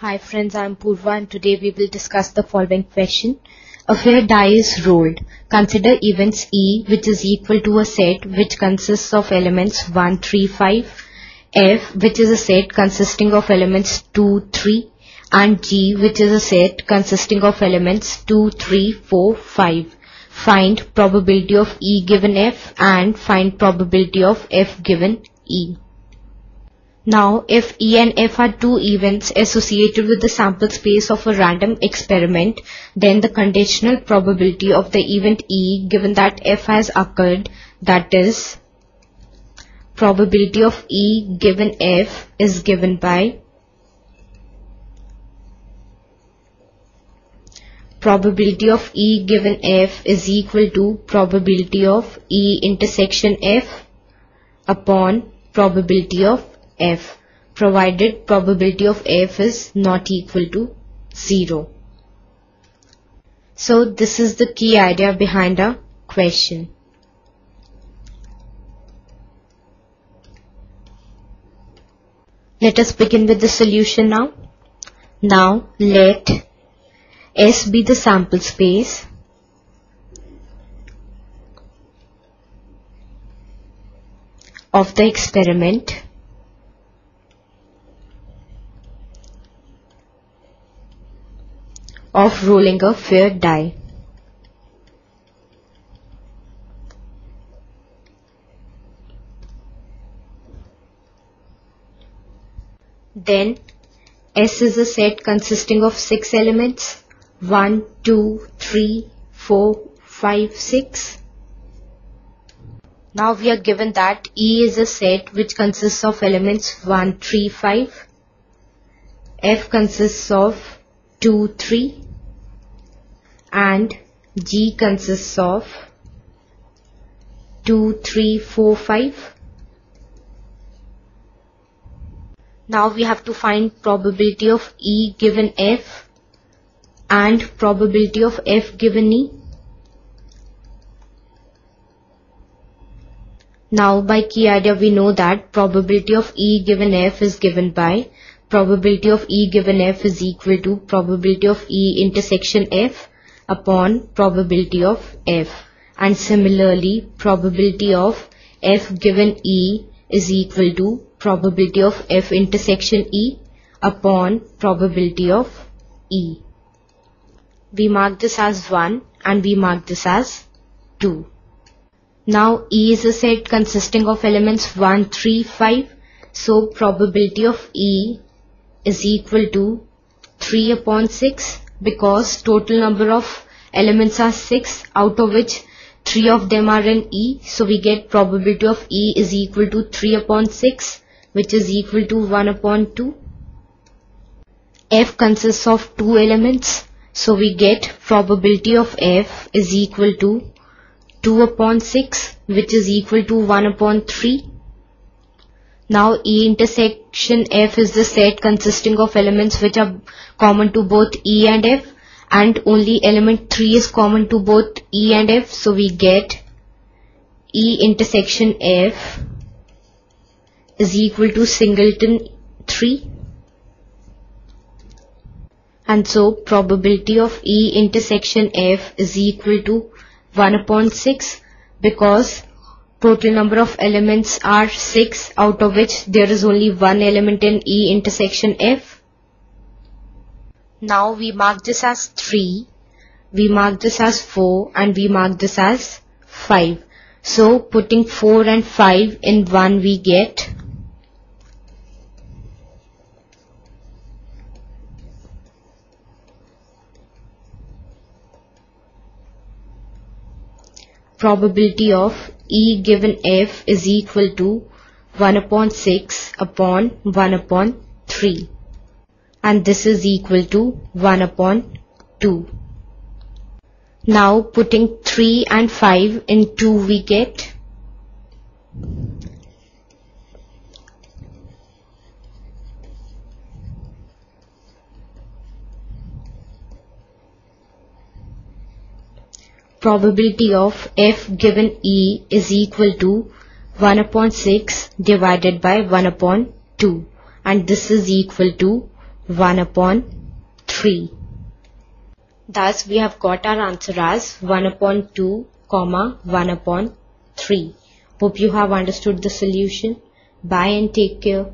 Hi friends, I am Purva and today we will discuss the following question. A fair die is rolled. Consider events E which is equal to a set which consists of elements 1, 3, 5, F which is a set consisting of elements 2, 3 and G which is a set consisting of elements 2, 3, 4, 5. Find probability of E given F and find probability of F given E. Now, if E and F are two events associated with the sample space of a random experiment, then the conditional probability of the event E given that F has occurred, that is, probability of E given F is given by probability of E given F is equal to probability of E intersection F upon probability of f provided probability of f is not equal to 0. So this is the key idea behind our question. Let us begin with the solution now. Now let S be the sample space of the experiment of rolling a fair die. Then S is a set consisting of 6 elements 1, 2, 3, 4, 5, 6. Now we are given that E is a set which consists of elements 1, 3, 5. F consists of 2, 3 and G consists of 2, 3, 4, 5. Now we have to find probability of E given F and probability of F given E. Now by key idea we know that probability of E given F is given by probability of E given F is equal to probability of E intersection F upon probability of F and similarly probability of F given E is equal to probability of F intersection E upon probability of E. We mark this as 1 and we mark this as 2. Now E is a set consisting of elements 1, 3, 5. So probability of E is equal to 3 upon 6 because total number of elements are 6 out of which 3 of them are in E. So we get probability of E is equal to 3 upon 6 which is equal to 1 upon 2. F consists of 2 elements. So we get probability of F is equal to 2 upon 6 which is equal to 1 upon 3. Now E intersection F is the set consisting of elements which are common to both E and F and only element 3 is common to both E and F. So we get E intersection F is equal to singleton 3 and so probability of E intersection F is equal to 1 upon 6 because Total number of elements are 6 out of which there is only one element in E intersection F. Now we mark this as 3, we mark this as 4 and we mark this as 5. So putting 4 and 5 in 1 we get probability of E given F is equal to 1 upon 6 upon 1 upon 3 and this is equal to 1 upon 2. Now putting 3 and 5 in 2 we get probability of f given E is equal to 1 upon 6 divided by 1 upon 2 and this is equal to 1 upon 3. Thus we have got our answer as 1 upon 2 comma 1 upon 3. Hope you have understood the solution. Bye and take care.